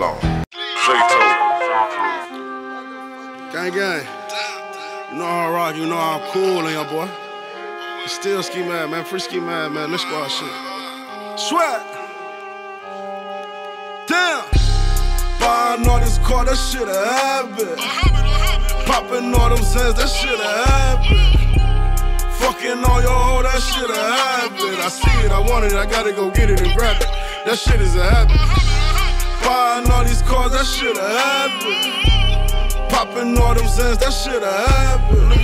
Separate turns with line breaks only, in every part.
long.
Gang, gang. You know how I rock, you know how I'm cool your boy. Still ski mad, man. Free ski mad, man. Let's go out shit. Sweat. Damn. Buying all this car, that shit a habit. Popping all them Zans, that shit a habit. Fucking all your hoe, that shit a habit. I see it, I want it, I gotta go get it and grab it. That shit is a habit. Buying all these cars, that shit a habit. Popping all them Zans, that a habit.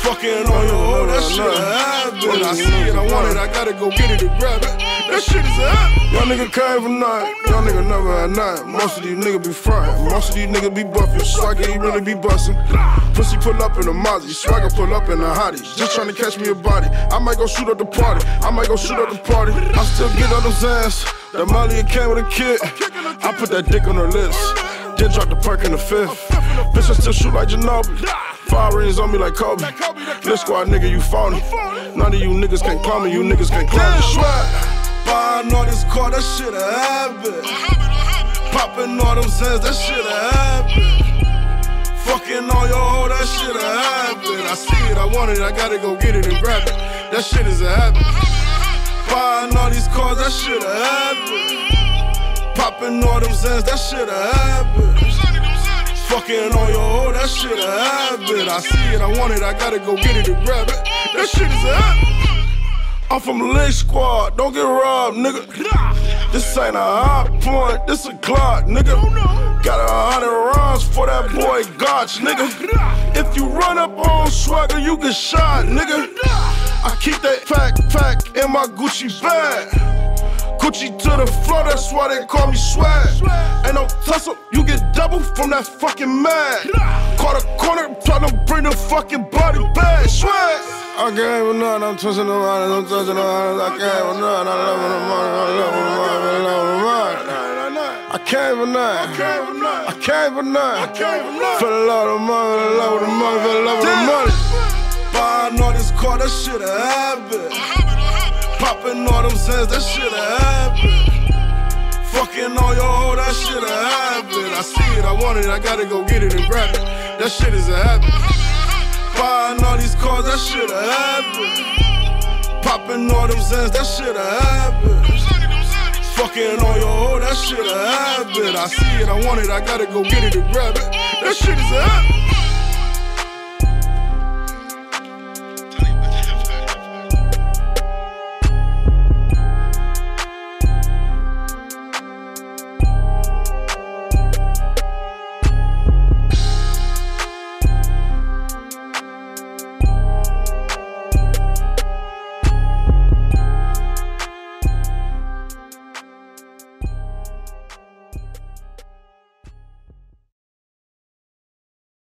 Fucking all your hoe, that shit a habit. I see it, I want it, I gotta go get it and grab it. That shit is a habit. Y'all nigga came for nothing, y'all nigga never had nothing. Most of these niggas be frontin', most of these niggas be buffin'. Swagger, he really be bustin'. Pussy pull up in a Mozzie, swagger pull up in a hottie. Just tryna catch me a body. I might go shoot up the party, I might go shoot up the party. I still get on them Zans. That Molly came with a kid. I put that dick on her lips. Then drop the perk in the fifth. Bitch, I still shoot like Ginobili. Five rings on me like Kobe. Lit squad nigga, you phony. None of you niggas can call me, you niggas can call me. Swag. Buying all this car, that shit a habit. Popping all them Zans, that shit a habit. Fucking all your hoe, that shit a habit. I see it, I want it, I gotta go get it and grab it. That shit is a habit. Buying all these cars, that shit a habit. Popping all them Zans, that shit a habit. Fucking on your hoe, that shit a habit. I see it, I want it, I gotta go get it and grab it. That shit is a habit. I'm from Lake Squad, don't get robbed, nigga. This ain't a hot point, this a clock, nigga. Got a hundred rounds for that boy Gotch, nigga. If you run up on swagger, you get shot, nigga. I keep that pack, pack in my Gucci bag. Gucci to the floor, that's why they call me swag. Ain't no tussle, you get double from that fucking mag. Caught a corner, tryna bring the fucking body back. Swag. I can't even know, I'm touching the money, I'm touching the money. I can't even know, I love the money, I love the money, I love the money. I can't even know, I can't even know. For the love of the money, the love of the money, for the love of the money. All this car, that shit a habit. Popping all them Zans, that shit a habit. Fucking all your hoe, that shit a habit. I see it, I want it, I gotta go get it and grab it. That shit is a habit. Buying all these cars, that shit a habit. Popping all them Zans, that shit a habit. Fucking all your hoe, that shit a habit. I see it, I want it, I gotta go get it and grab it. That shit is a habit.